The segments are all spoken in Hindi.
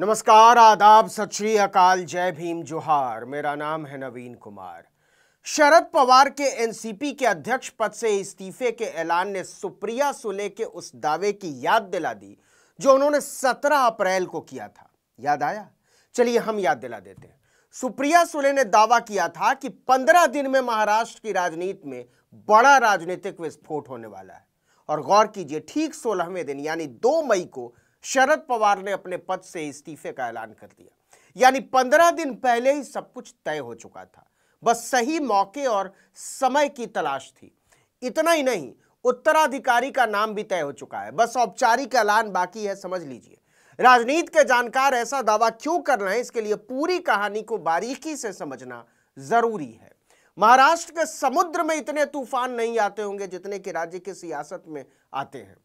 नमस्कार, आदाब, सत श्री अकाल, जय भीम जोहार। मेरा नाम है नवीन कुमार। शरद पवार के एनसीपी के अध्यक्ष पद से इस्तीफे के ऐलान ने सुप्रिया सुले के उस दावे की याद दिला दी, जो उन्होंने 17 अप्रैल को किया था। याद आया? चलिए हम याद दिला देते हैं। सुप्रिया सुले ने दावा किया था कि 15 दिन में महाराष्ट्र की राजनीति में बड़ा राजनीतिक विस्फोट होने वाला है। और गौर कीजिए, ठीक सोलहवें दिन, यानी दो मई को शरद पवार ने अपने पद से इस्तीफे का ऐलान कर दिया। यानी पंद्रह दिन पहले ही सब कुछ तय हो चुका था। बस सही मौके और समय की तलाश थी। इतना ही नहीं, उत्तराधिकारी का नाम भी तय हो चुका है। बस औपचारिक ऐलान बाकी है, समझ लीजिए। राजनीति के जानकार ऐसा दावा क्यों कर रहे हैं, इसके लिए पूरी कहानी को बारीकी से समझना ज़रूरी है। महाराष्ट्र के समुद्र में इतने तूफ़ान नहीं आते होंगे जितने कि राज्य की सियासत में आते हैं।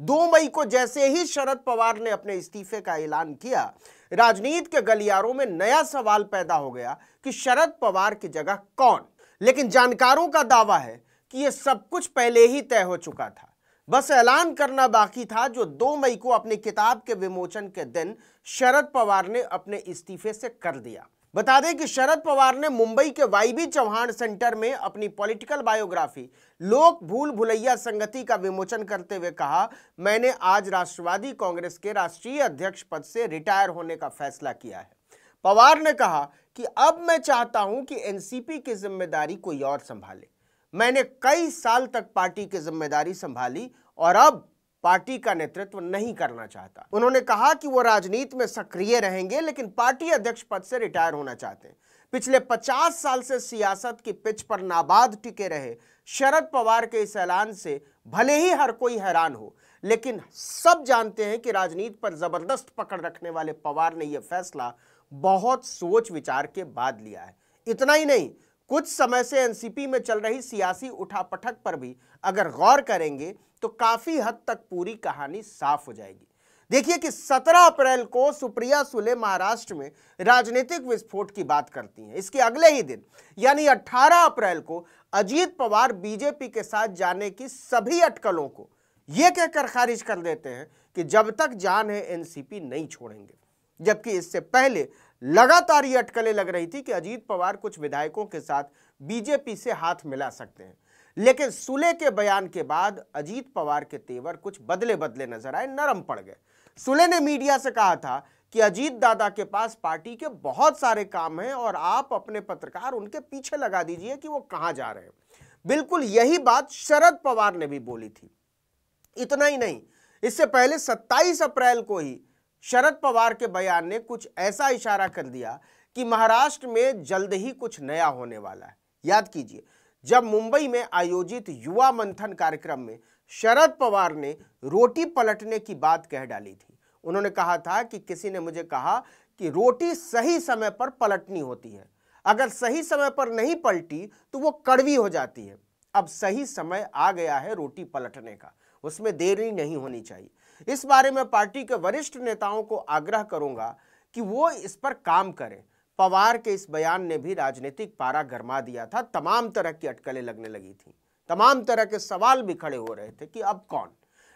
दो मई को जैसे ही शरद पवार ने अपने इस्तीफे का ऐलान किया, राजनीति के गलियारों में नया सवाल पैदा हो गया कि शरद पवार की जगह कौन? लेकिन जानकारों का दावा है कि यह सब कुछ पहले ही तय हो चुका था। बस ऐलान करना बाकी था जो दो मई को अपनी किताब के विमोचन के दिन शरद पवार ने अपने इस्तीफे से कर दिया। बता दें कि शरद पवार ने मुंबई के वाईबी चौहान सेंटर में अपनी पॉलिटिकल बायोग्राफी, लोक भूल भुलैया संगति का विमोचन करते हुए कहा, मैंने आज राष्ट्रवादी कांग्रेस के राष्ट्रीय अध्यक्ष पद से रिटायर होने का फैसला किया है। पवार ने कहा कि अब मैं चाहता हूँ कि एनसीपी की ज़िम्मेदारी कोई और संभाले। मैंने कई साल तक पार्टी की ज़िम्मेदारी संभाली और अब पार्टी का नेतृत्व नहीं करना चाहता। उन्होंने कहा कि वो राजनीति में सक्रिय रहेंगे, लेकिन पार्टी अध्यक्ष पद से रिटायर होना चाहते हैं। पिछले 50 साल से सियासत की पिच पर नाबाद टिके रहे। शरद पवार के इस ऐलान से भले ही हर कोई हैरान हो, लेकिन सब जानते हैं कि राजनीति पर ज़बरदस्त पकड़ रखने वाले पवार ने यह फैसला बहुत सोच विचार के बाद लिया है। इतना ही नहीं कुछ समय से एनसीपी में चल रही सियासी उठापटक पर भी अगर गौर करेंगे तो काफ़ी हद तक पूरी कहानी साफ़ हो जाएगी। देखिए कि 17 अप्रैल को सुप्रिया सुले महाराष्ट्र में राजनीतिक विस्फोट की बात करती हैं। इसके अगले ही दिन, यानी 18 अप्रैल को, अजीत पवार बीजेपी के साथ जाने की सभी अटकलों को यह कहकर खारिज कर देते हैं कि जब तक जान है एनसीपी नहीं छोड़ेंगे। जबकि इससे पहले लगातार ये अटकलें लग रही थी कि अजीत पवार कुछ विधायकों के साथ बीजेपी से हाथ मिला सकते हैं। लेकिन सुले के बयान के बाद अजीत पवार के तेवर कुछ बदले बदले नज़र आए, नरम पड़ गए। सुले ने मीडिया से कहा था कि अजीत दादा के पास पार्टी के बहुत सारे काम हैं और आप अपने पत्रकार उनके पीछे लगा दीजिए कि वो कहाँ जा रहे हैं। बिल्कुल यही बात शरद पवार ने भी बोली थी। इतना ही नहीं, इससे पहले 27 अप्रैल को ही शरद पवार के बयान ने कुछ ऐसा इशारा कर दिया कि महाराष्ट्र में जल्द ही कुछ नया होने वाला है। याद कीजिए, जब मुंबई में आयोजित युवा मंथन कार्यक्रम में शरद पवार ने रोटी पलटने की बात कह डाली थी। उन्होंने कहा था कि किसी ने मुझे कहा कि रोटी सही समय पर पलटनी होती है। अगर सही समय पर नहीं पलटी तो वो कड़वी हो जाती है। अब सही समय आ गया है रोटी पलटने का। उसमें देरी नहीं होनी चाहिए। इस बारे में पार्टी के वरिष्ठ नेताओं को आग्रह करूँगा कि वो इस पर काम करें। पवार के इस बयान ने भी राजनीतिक पारा गरमा दिया था। तमाम तरह की अटकलें लगने लगी थी। तमाम तरह के सवाल भी खड़े हो रहे थे कि अब कौन?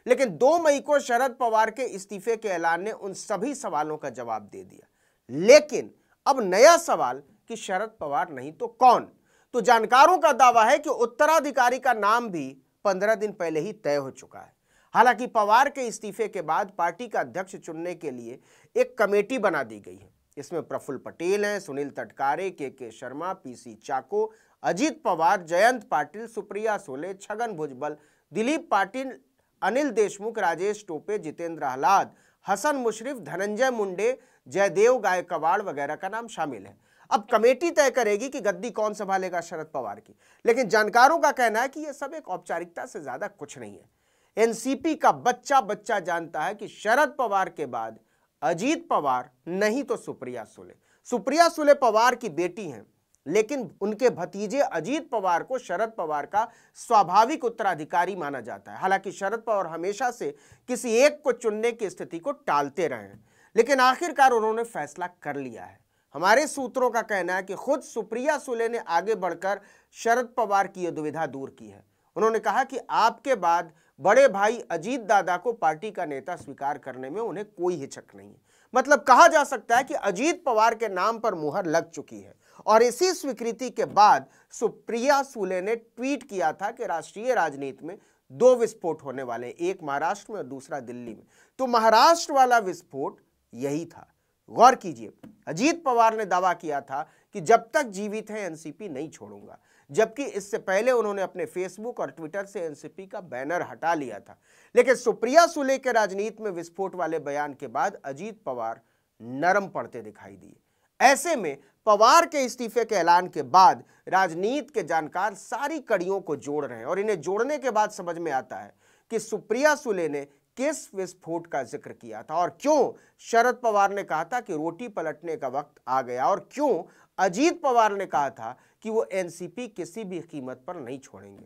लेकिन दो मई को शरद पवार के इस्तीफे के ऐलान ने उन सभी सवालों का जवाब दे दिया। लेकिन अब नया सवाल कि शरद पवार नहीं तो कौन? तो जानकारों का दावा है कि उत्तराधिकारी का नाम भी पंद्रह दिन पहले ही तय हो चुका है। हालाँकि पवार के इस्तीफे के बाद पार्टी का अध्यक्ष चुनने के लिए एक कमेटी बना दी गई है। इसमें प्रफुल्ल पटेल हैं, Sunil Tatkare, K K Sharma, PC Chacko, Ajit Pawar, Jayant Patil, Supriya Sule, Chhagan Bhujbal, Dilip Patil, Anil Deshmukh, Rajesh Tope, Jitendra आहलाद Hasan Mushrif, Dhananjay Munde, Jaydev Gaekwad वगैरह का नाम शामिल है। अब कमेटी तय करेगी कि गद्दी कौन संभालेगा शरद पवार की। लेकिन जानकारों का कहना है कि यह सब एक औपचारिकता से ज़्यादा कुछ नहीं है। एनसीपी का बच्चा बच्चा जानता है कि शरद पवार के बाद अजीत पवार, नहीं तो सुप्रिया सुले। सुप्रिया सुले पवार की बेटी हैं, लेकिन उनके भतीजे अजीत पवार को शरद पवार का स्वाभाविक उत्तराधिकारी माना जाता है। हालाँकि शरद पवार हमेशा से किसी एक को चुनने की स्थिति को टालते रहे हैं, लेकिन आखिरकार उन्होंने फैसला कर लिया है। हमारे सूत्रों का कहना है कि खुद सुप्रिया सुले ने आगे बढ़कर शरद पवार की यह दुविधा दूर की है। उन्होंने कहा कि आपके बाद बड़े भाई अजीत दादा को पार्टी का नेता स्वीकार करने में उन्हें कोई हिचक नहीं है। मतलब कहा जा सकता है कि अजीत पवार के नाम पर मुहर लग चुकी है और इसी स्वीकृति के बाद सुप्रिया सुले ने ट्वीट किया था कि राष्ट्रीय राजनीति में दो विस्फोट होने वाले, एक महाराष्ट्र में और दूसरा दिल्ली में। तो महाराष्ट्र वाला विस्फोट यही था। गौर कीजिए, अजीत पवार ने दावा किया था कि जब तक जीवित है, एनसीपी नहीं छोड़ूँगा। जबकि इससे पहले उन्होंने अपने फेसबुक और ट्विटर से एनसीपी का बैनर हटा लिया था। लेकिन सुप्रिया सुले के राजनीति में विस्फोट वाले बयान के बाद अजीत पवार नरम पड़ते दिखाई दिए। ऐसे में पवार के इस्तीफे के ऐलान के बाद राजनीति के जानकार सारी कड़ियों को जोड़ रहे हैं और इन्हें जोड़ने के बाद समझ में आता है कि सुप्रिया सुले ने किस विस्फोट का ज़िक्र किया था और क्यों शरद पवार ने कहा था कि रोटी पलटने का वक्त आ गया और क्यों अजीत पवार ने कहा था कि वो एनसीपी किसी भी कीमत पर नहीं छोड़ेंगे।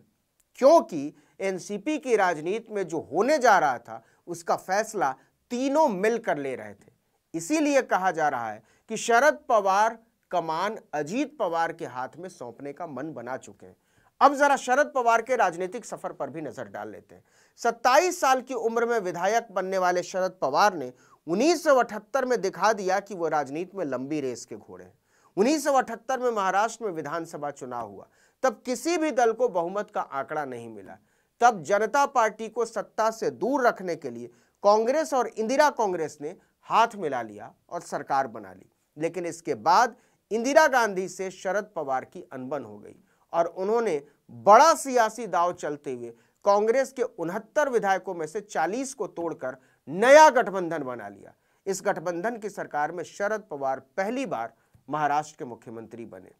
क्योंकि एनसीपी की राजनीति में जो होने जा रहा था, उसका फैसला तीनों मिलकर ले रहे थे। इसीलिए कहा जा रहा है कि शरद पवार, कमान, अजीत पवार के हाथ में सौंपने का मन बना चुके हैं। अब जरा शरद पवार के राजनीतिक सफ़र पर भी नज़र डाल लेते हैं। 27 साल की उम्र में विधायक बनने वाले शरद पवार ने 1978 में दिखा दिया कि वो राजनीति में लंबी रेस के घोड़े हैं। 1978 में महाराष्ट्र में विधानसभा चुनाव हुआ। तब किसी भी दल को बहुमत का आंकड़ा नहीं मिला। तब जनता पार्टी को सत्ता से दूर रखने के लिए कांग्रेस और इंदिरा कांग्रेस ने हाथ मिला लिया और सरकार बना ली। लेकिन इसके बाद इंदिरा गांधी से शरद पवार की अनबन हो गई और उन्होंने बड़ा सियासी दाव चलते हुए कांग्रेस के उनहत्तर विधायकों में से 40 को तोड़कर नया गठबंधन बना लिया। इस गठबंधन की सरकार में शरद पवार पहली बार महाराष्ट्र के मुख्यमंत्री बने।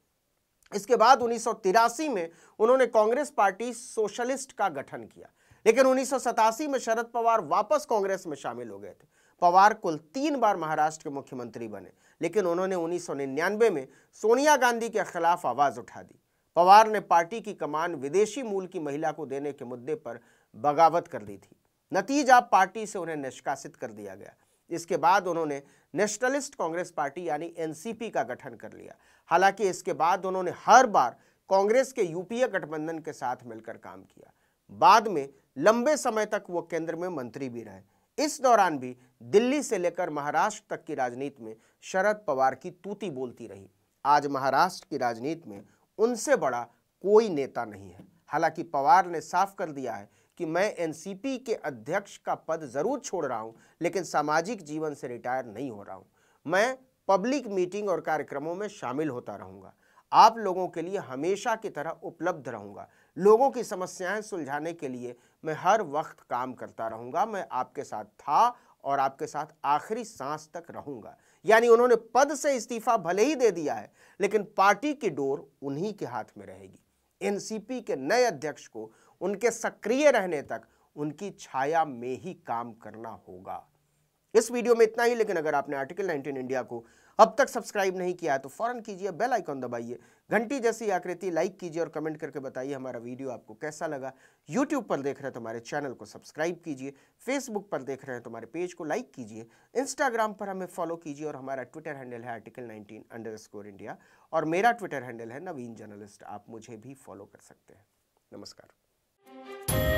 इसके बाद उन्नीस में उन्होंने कांग्रेस पार्टी सोशलिस्ट का गठन किया। लेकिन उन्नीस में शरद पवार वापस कांग्रेस में शामिल हो गए थे। पवार कुल तीन बार महाराष्ट्र के मुख्यमंत्री बने, लेकिन उन्होंने उन्नीस सौ निन्यानवे में सोनिया गांधी के खिलाफ आवाज़ उठा दी। पवार ने पार्टी की कमान विदेशी मूल की महिला को देने के मुद्दे पर बगावत कर दी थी। नतीजा पार्टी से उन्हें निष्कासित कर दिया गया। इसके बाद उन्होंने नेशनलिस्ट कांग्रेस पार्टी यानी एनसीपी का गठन कर लिया। हालाँकि इसके बाद उन्होंने हर बार कांग्रेस के यूपीए गठबंधन के साथ मिलकर काम किया। बाद में लंबे समय तक वो केंद्र में मंत्री भी रहे। इस दौरान भी दिल्ली से लेकर महाराष्ट्र तक की राजनीति में शरद पवार की तूती बोलती रही। आज महाराष्ट्र की राजनीति में उनसे बड़ा कोई नेता नहीं है। हालाँकि पवार ने साफ़ कर दिया है कि मैं एनसीपी के अध्यक्ष का पद ज़रूर छोड़ रहा हूँ, लेकिन सामाजिक जीवन से रिटायर नहीं हो रहा हूँ। मैं पब्लिक मीटिंग और कार्यक्रमों में शामिल होता रहूँगा। आप लोगों के लिए हमेशा की तरह उपलब्ध रहूँगा। लोगों की समस्याएँ सुलझाने के लिए मैं हर वक्त काम करता रहूँगा। मैं आपके साथ था और आपके साथ आखिरी सांस तक रहूँगा। यानी उन्होंने पद से इस्तीफा भले ही दे दिया है, लेकिन पार्टी की डोर उन्हीं के हाथ में रहेगी। एनसीपी के नए अध्यक्ष को उनके सक्रिय रहने तक उनकी छाया में ही काम करना होगा। इस वीडियो में इतना ही, लेकिन अगर आपने आर्टिकल 19 इंडिया को अब तक सब्सक्राइब नहीं किया है तो फ़ौरन कीजिए बेल आइकॉन दबाइए, घंटी जैसी आकृति लाइक कीजिए और कमेंट करके बताइए हमारा वीडियो आपको कैसा लगा। यूट्यूब पर देख रहे हैं तो हमारे चैनल को सब्सक्राइब कीजिए फेसबुक पर देख रहे हैं तो हमारे पेज को लाइक कीजिए इंस्टाग्राम पर हमें फॉलो कीजिए और हमारा ट्विटर हैंडल है आर्टिकल नाइनटीन इंडिया और मेरा ट्विटर हैंडल है नवीन जर्नलिस्ट आप मुझे भी फॉलो कर सकते हैं। नमस्कार। Música